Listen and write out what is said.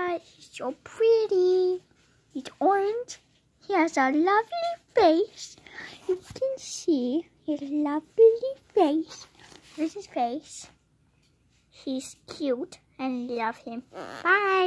He's so pretty. He's orange. He has a lovely face. You can see his lovely face. This is his face. He's cute and love him. Bye.